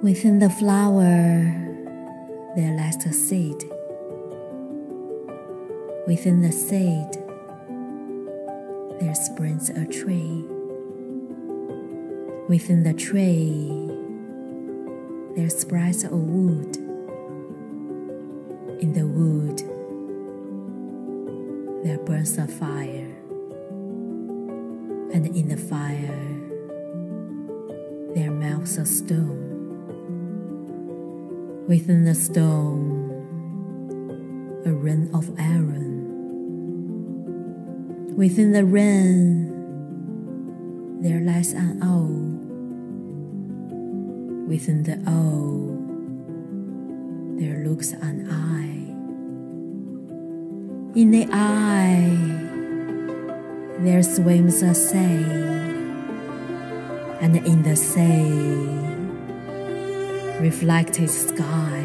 Within the flower, there lies a seed. Within the seed, there springs a tree. Within the tree, there sprouts a wood. In the wood, there burns a fire. And in the fire, there melts a stone. Within the stone, a ring of iron. Within the ring, there lies an owl. Within the owl, there looks an eye. In the eye, there swims a sea, and in the sea, reflected sky,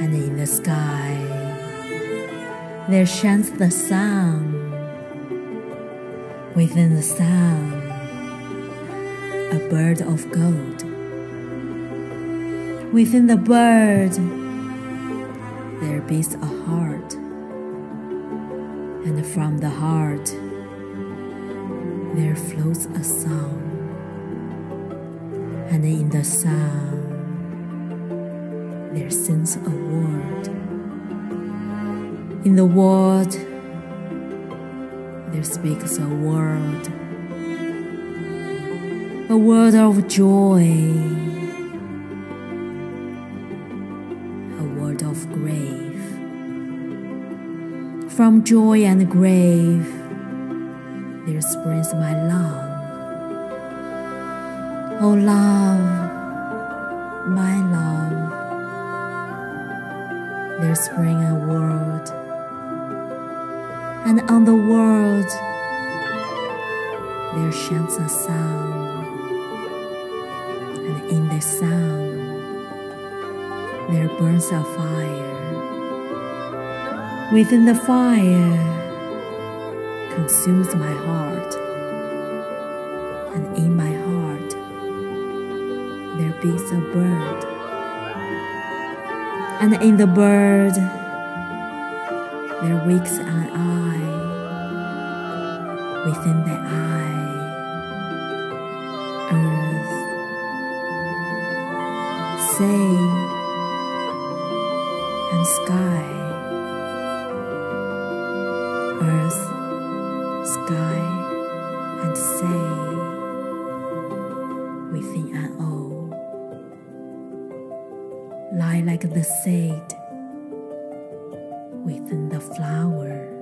and in the sky there shines the sun. Within the sun, a bird of gold. Within the bird, there beats a heart, and from the heart, there flows a song and in the sound there sings a word. In the word there speaks a word, a word of joy, a word of grave. From joy and grave there springs my love. Oh, love, my love, there spring a world, and on the world there shines a sound, and in the sound there burns a fire. Within the fire consumes my heart, and in my beats a bird. And in the bird there wakes an eye. Within the eye, earth, sea, and sky. Earth, sky, and sea within an owl lie like the seed within the flower.